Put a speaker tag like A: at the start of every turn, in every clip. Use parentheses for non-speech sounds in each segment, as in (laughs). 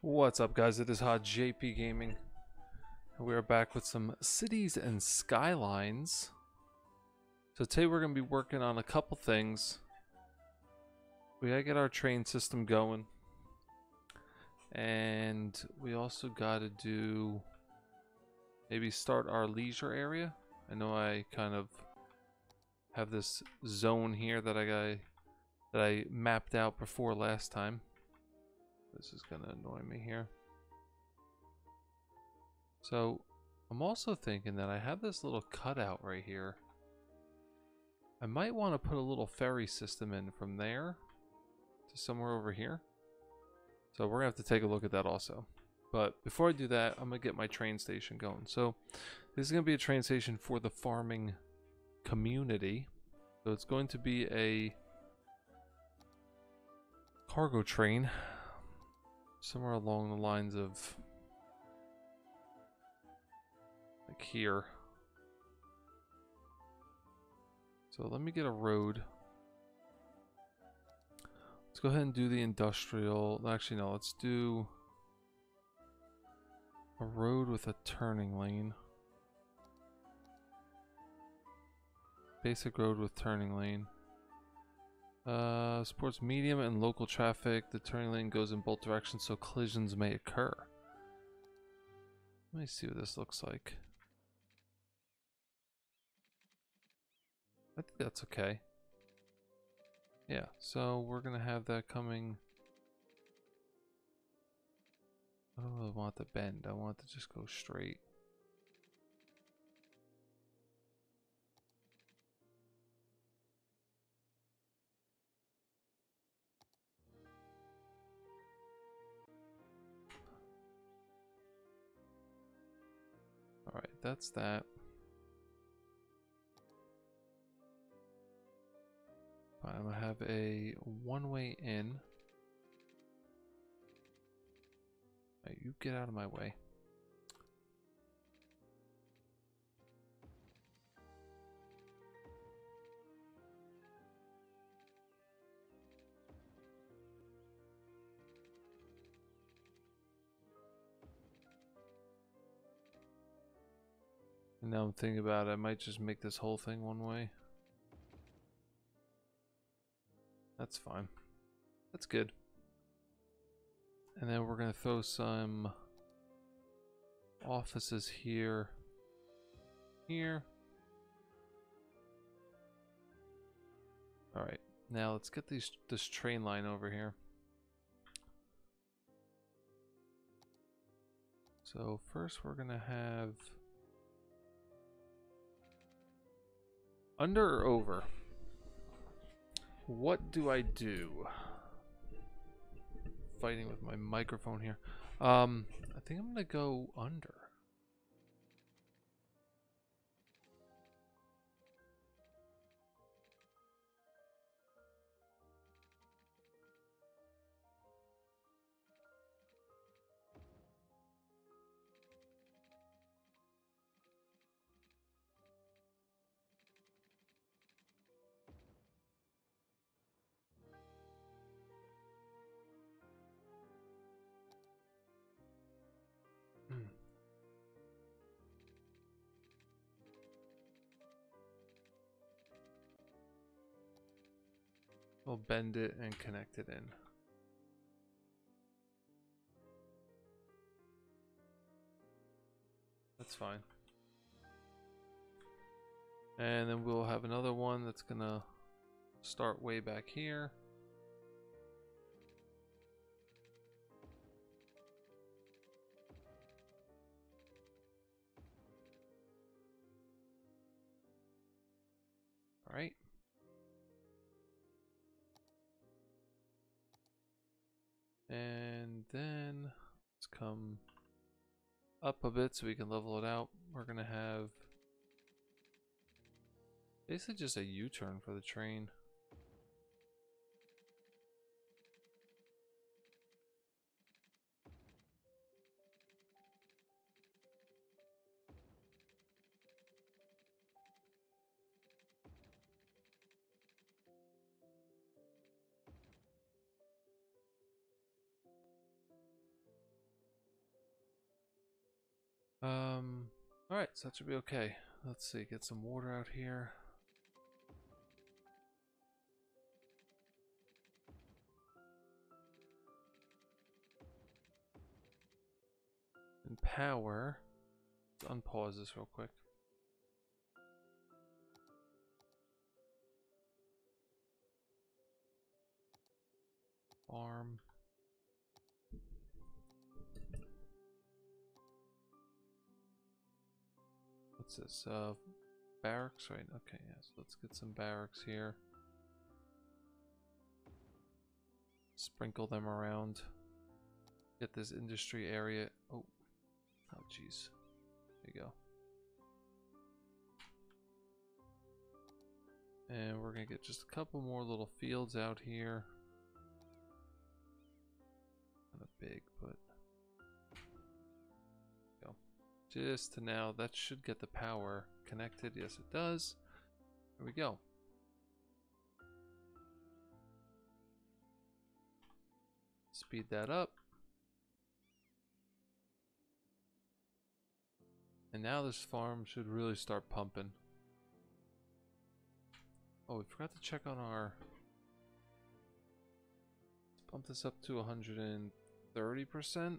A: What's up guys, it is HaJP Gaming. We are back with some cities and skylines. So today we're going to be working on a couple things. We gotta get our train system going. And we also gotta do maybe start our leisure area. I know I kind of have this zone here that I got that I mapped out before last time. This is gonna annoy me here. So I'm also thinking that I have this little cutout right here. I might want to put a little ferry system in from there to somewhere over here. So we're gonna have to take a look at that also. But before I do that, I'm gonna get my train station going. So this is gonna be a train station for the farming community. So it's going to be a cargo train somewhere along the lines of like here. So let me get a road. Let's go ahead and do the industrial. Actually, no, let's do a road with a turning lane. Basic road with turning lane. Uh, supports medium and local traffic. The turning lane goes in both directions so collisions may occur. Let me see what this looks like. I think that's okay. Yeah, so we're gonna have that coming. I don't really want the bend. I want to just go straight. That's that. I'm gonna have a one-way in. Right, you get out of my way. Now I'm thinking about it, I might just make this whole thing one way. That's fine. That's good. And then we're going to throw some offices here. Here. Alright, now let's get these this train line over here. So first we're going to have... Under or over? What do I do? Fighting with my microphone here. Um, I think I'm gonna go under. We'll bend it and connect it in. That's fine. And then we'll have another one that's gonna start way back here. All right. And then let's come up a bit so we can level it out. We're going to have basically just a U-turn for the train. Um, alright, so that should be okay. Let's see, get some water out here. And power. Let's unpause this real quick. Farm. What's this? Uh, barracks, right? Okay, yes. let's get some barracks here. Sprinkle them around. Get this industry area. Oh, oh, jeez. There you go. And we're gonna get just a couple more little fields out here. Kind of big, but Just to now, that should get the power connected. Yes, it does. There we go. Speed that up. And now this farm should really start pumping. Oh, we forgot to check on our... Let's bump this up to 130%.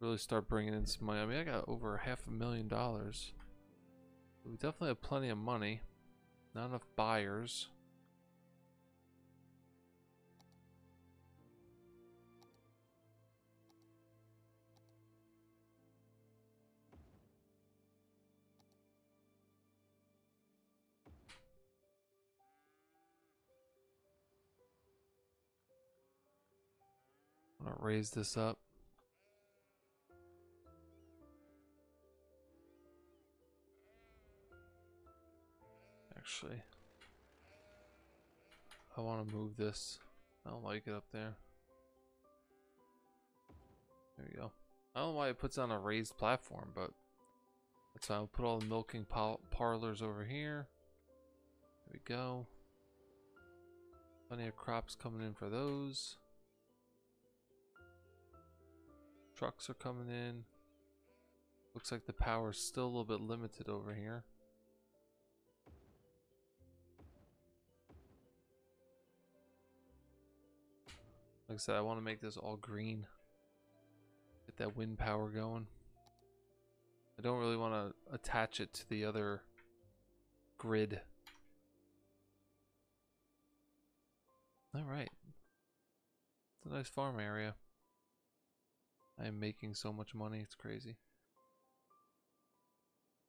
A: Really start bringing in some money. I mean, I got over half a million dollars. We definitely have plenty of money. Not enough buyers. I'm gonna raise this up. Actually, I want to move this. I don't like it up there. There we go. I don't know why it puts on a raised platform, but that's why I'll put all the milking parlors over here. There we go. Plenty of crops coming in for those. Trucks are coming in. Looks like the power is still a little bit limited over here. Like I said, I want to make this all green. Get that wind power going. I don't really want to attach it to the other grid. Alright. It's a nice farm area. I am making so much money, it's crazy.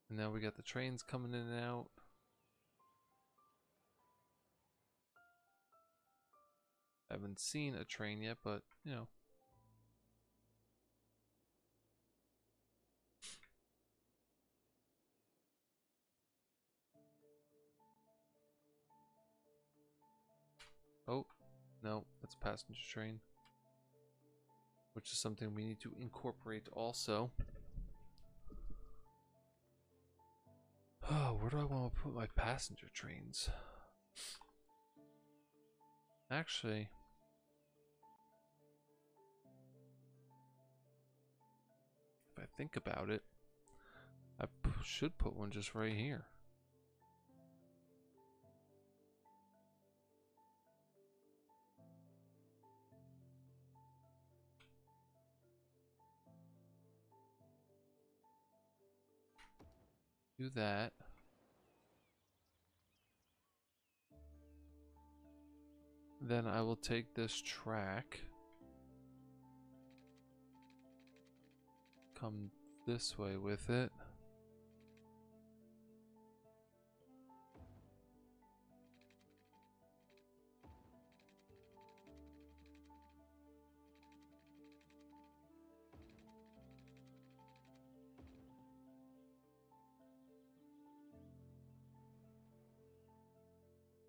A: And now we got the trains coming in and out. I haven't seen a train yet, but, you know. Oh, no, that's a passenger train which is something we need to incorporate also. Oh, where do I want to put my passenger trains? Actually, think about it, I should put one just right here. Do that. Then I will take this track. Come this way with it.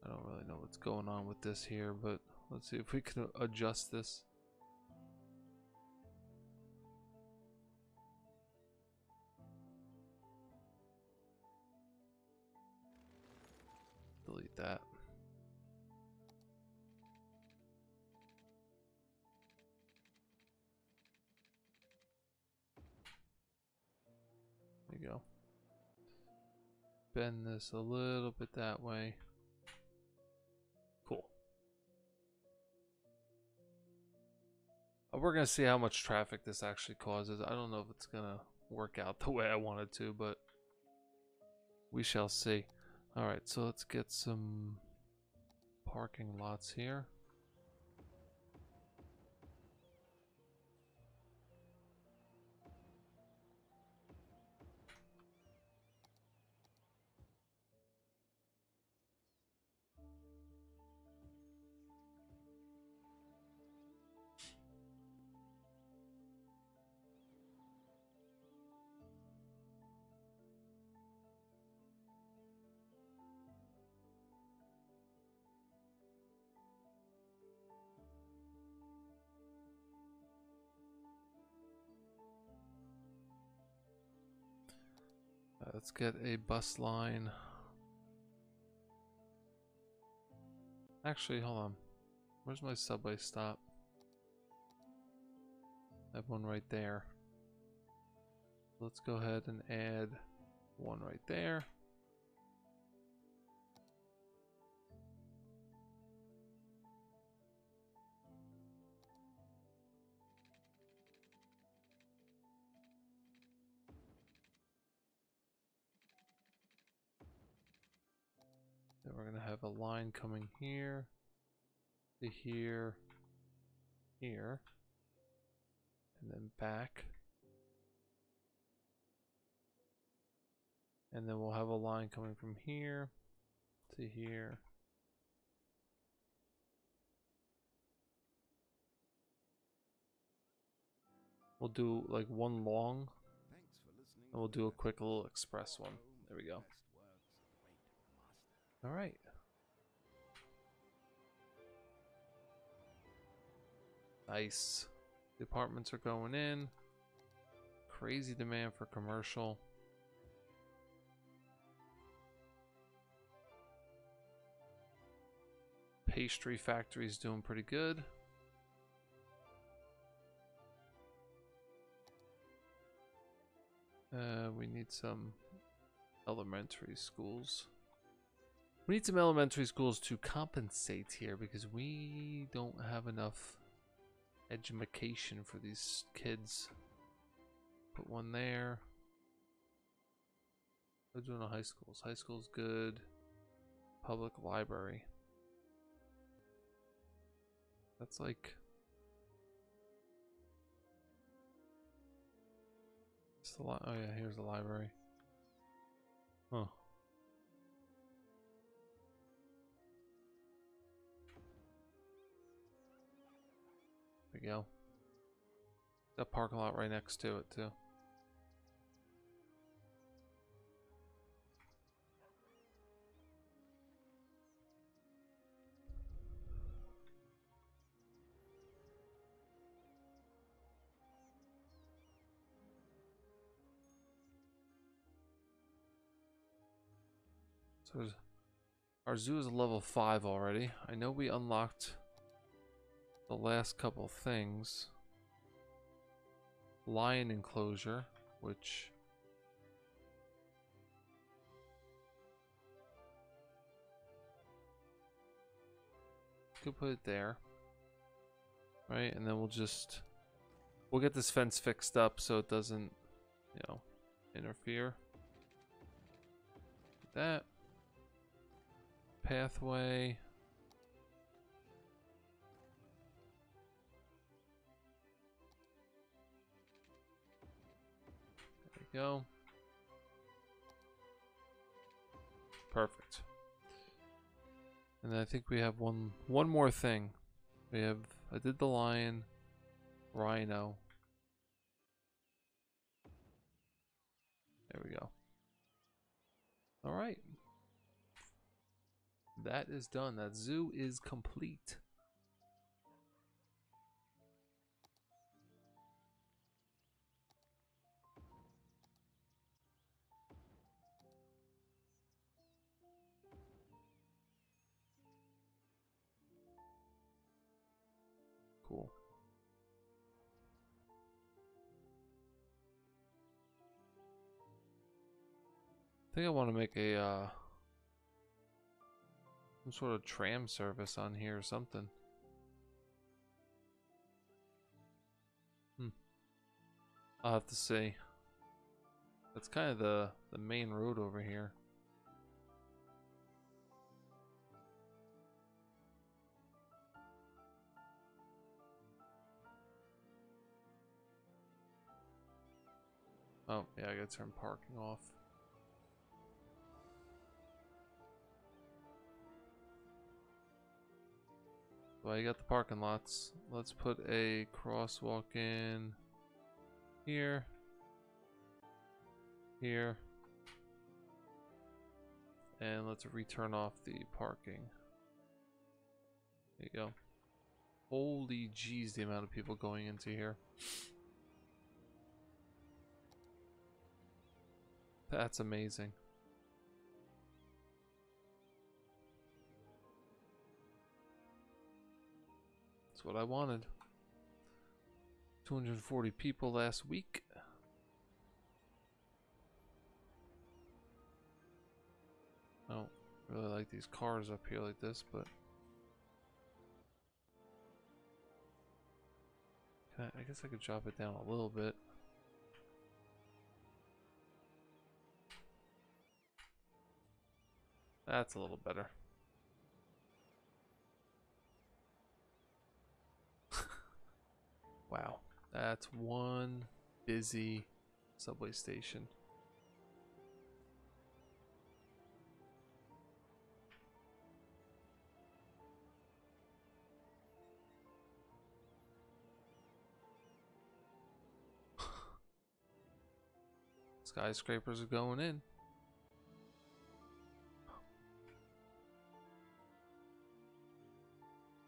A: I don't really know what's going on with this here, but let's see if we can adjust this. That. we go. Bend this a little bit that way. Cool. Uh, We're gonna see how much traffic this actually causes. I don't know if it's gonna work out (laughs) the way I wanted to, but we shall see. Alright, so let's get some parking lots here. Let's get a bus line. Actually, hold on. Where's my subway stop? I have one right there. Let's go ahead and add one right there. We're gonna have a line coming here to here, here, and then back. And then we'll have a line coming from here to here. We'll do like one long,
B: Thanks for listening.
A: and we'll do a quick little express one. There we go. All right. Nice. The apartments are going in. Crazy demand for commercial. Pastry factory's doing pretty good. Uh, we need some elementary schools. We need some elementary schools to compensate here because we don't have enough education for these kids. Put one there. We're doing high schools. High school's good. Public library. That's like. It's the li- oh yeah, here's the library. Huh. We go. The parking lot right next to it too. So our zoo is level 5 already. I know we unlocked the last couple things. Lion enclosure, which could put it there. Right, and then we'll just we'll get this fence fixed up so it doesn't, you know, interfere. That pathway. Go. Perfect. And I think we have one one more thing. We have I did the lion, rhino. There we go. All right. That is done. That zoo is complete. Think I want to make a uh, some sort of tram service on here or something. Hmm. I'll have to see. That's kind of the the main road over here. Oh, yeah, I gotta turn parking off. You got the parking lots. Let's put a crosswalk in here, here, and let's return off the parking. There you go. Holy jeez, the amount of people going into here. That's amazing. What I wanted. 240 people last week. I don't really like these cars up here like this, but I, I guess I could drop it down a little bit. That's a little better. Wow. That's one busy subway station. (sighs) Skyscrapers are going in.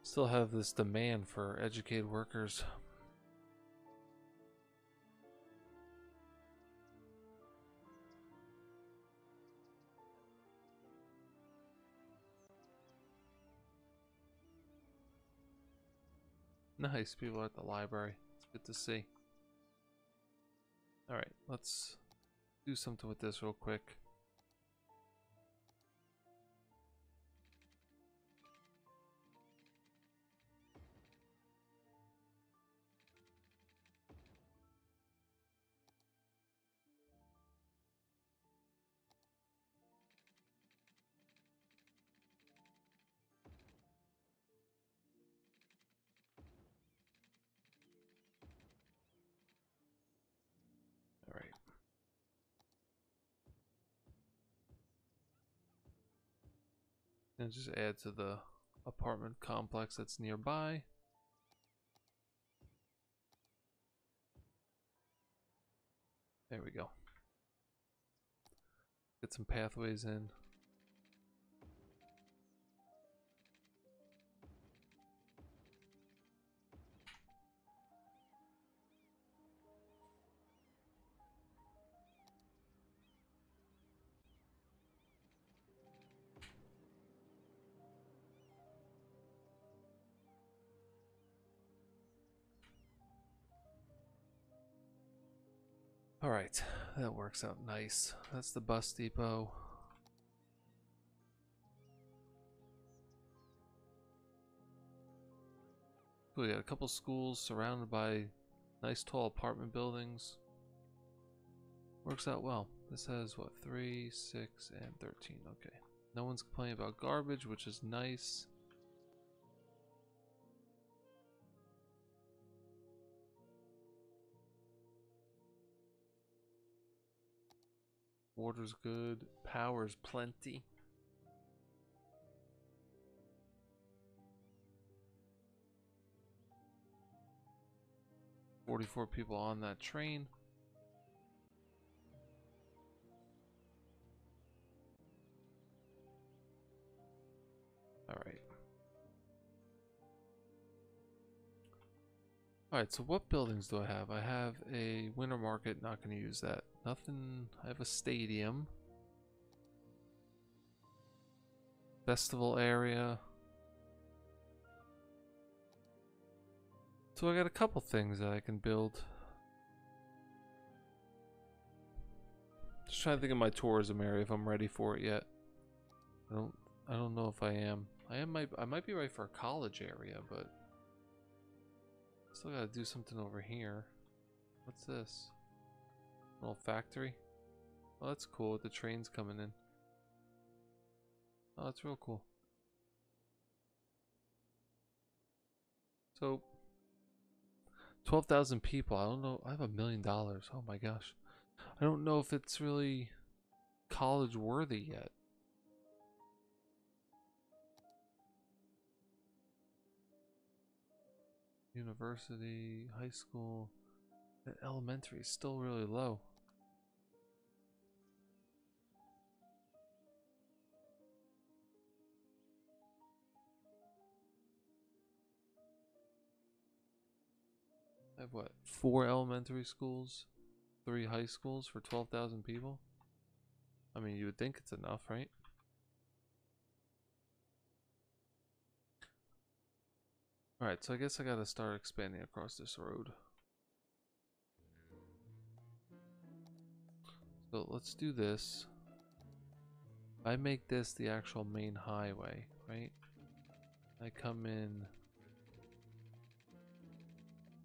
A: Still have this demand for educated workers. Nice, people at the library. It's good to see. Alright, let's do something with this real quick. And just add to the apartment complex that's nearby. There we go. Get some pathways in. Alright, that works out nice. That's the bus depot. We got a couple schools surrounded by nice tall apartment buildings. Works out well. This has what, 3, 6, and 13. Okay. No one's complaining about garbage, which is nice. Water's good. Power's plenty. Forty-four people on that train. All right. Alright, so what buildings do I have? I have a winter market, not going to use that. Nothing. I have a stadium. Festival area. So I got a couple things that I can build. Just trying to think of my tourism area if I'm ready for it yet. I don't I don't know if I am. I am might I might be right for a college area, but still gotta do something over here. What's this? Little factory? Oh that's cool with the trains coming in. Oh that's real cool. So 12,000 people. I don't know. I have a million dollars. Oh my gosh. I don't know if it's really college worthy yet. University, high school, elementary is still really low. I have what? Four elementary schools, three high schools for 12,000 people? I mean, you would think it's enough, right? Alright, so I guess I gotta start expanding across this road. So let's do this. I make this the actual main highway, right? I come in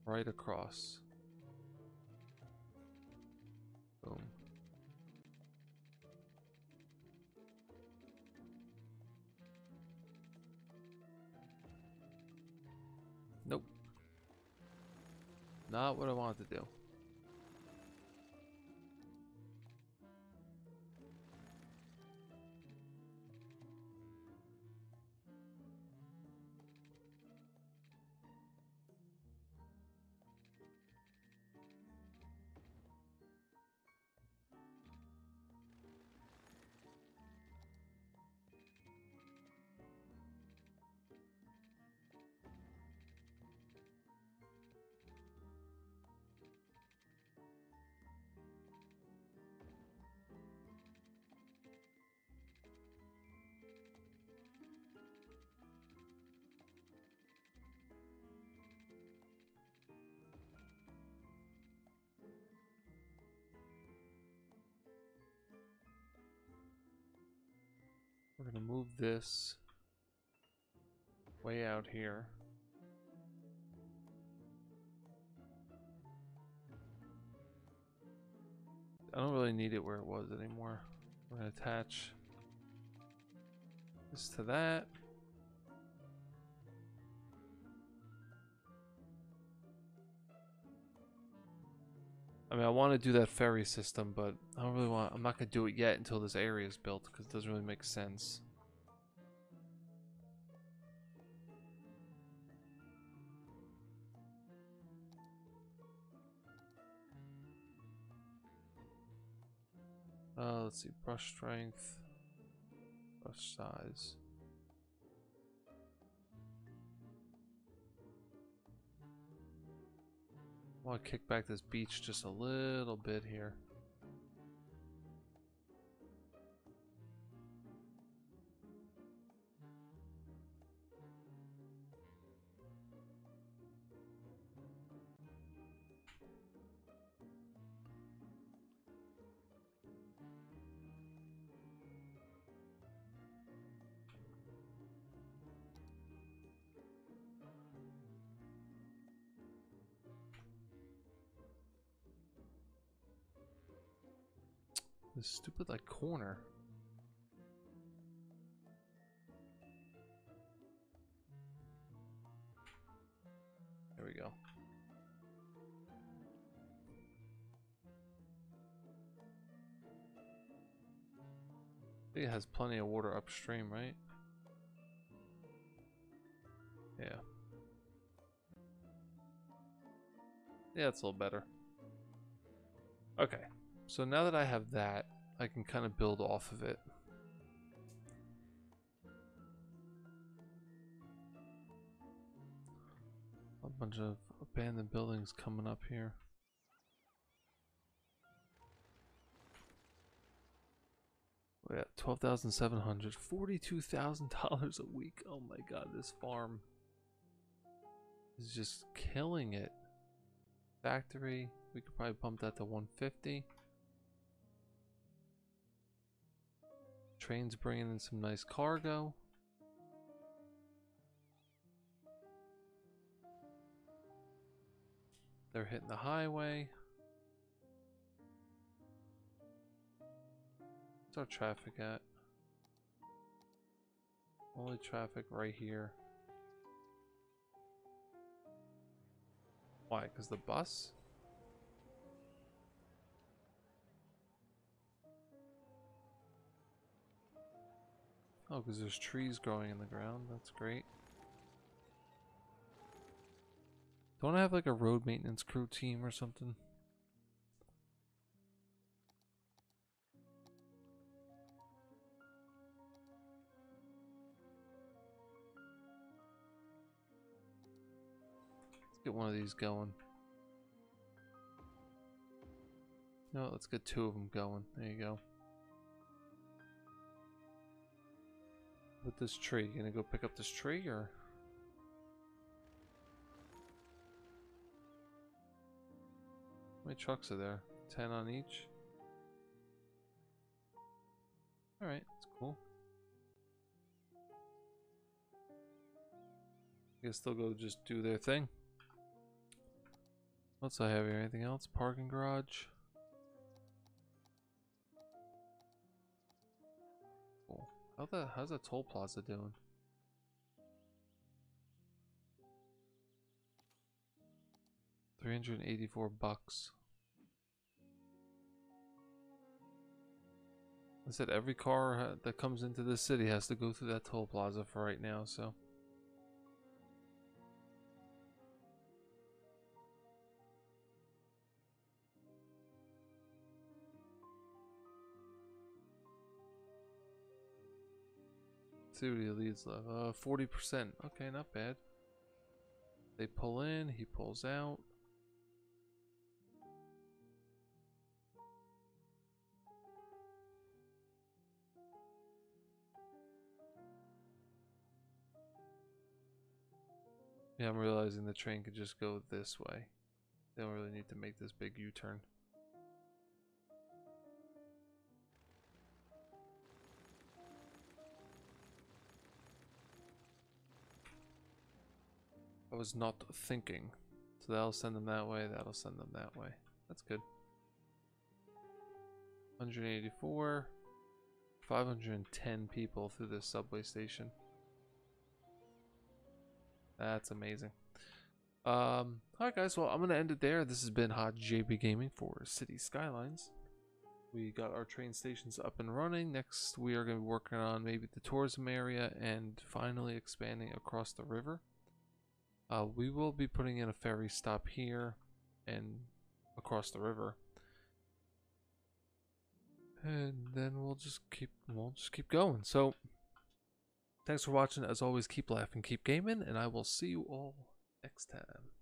A: right across. Boom. Nope. Not what I wanted to do. Gonna move this way out here. I don't really need it where it was anymore. We're gonna attach this to that. I mean, I want to do that ferry system, but I don't really want. I'm not gonna do it yet until this area is built because it doesn't really make sense. Uh, let's see, brush strength, brush size. I want to kick back this beach just a little bit here. Stupid like corner. There we go. It has plenty of water upstream, right? Yeah. Yeah, it's a little better. Okay. So now that I have that, I can kind of build off of it. A bunch of abandoned buildings coming up here. We got twelve thousand seven hundred, forty-two thousand (laughs) dollars a week. Oh my god, this farm is just killing it. Factory, we could probably bump that to one fifty. Train's bringing in some nice cargo. They're hitting the highway. What's our traffic at? Only traffic right here. Why? Because the bus? Oh, because there's trees growing in the ground. That's great. Don't I have like a road maintenance crew team or something? Let's get one of these going. No, let's get two of them going. There you go. With this tree, you gonna go pick up this tree or? How many trucks are there? Ten on each? Alright, that's cool. I guess they'll go just do their thing. What's I have here? Anything else? Parking garage? How the how's the toll plaza doing? Three hundred and eighty-four bucks. I said every car that comes into the city has to go through that toll plaza for right now, so. He leads. Uh, 40%. Okay, not bad. They pull in, he pulls out. Yeah, I'm realizing the train could just go this way. They don't really need to make this big U-turn. I was not thinking. So that'll send them that way, that'll send them that way. That's good. 184. 510 people through this subway station. That's amazing. Um, Alright guys, well I'm gonna end it there. This has been HaJP Gaming for City Skylines. We got our train stations up and running. Next we are gonna be working on maybe the tourism area and finally expanding across the river. Uh, we will be putting in a ferry stop here and across the river. And then we'll just keep we'll just keep going. So thanks for watching. As always, keep laughing, keep gaming, and I will see you all next time.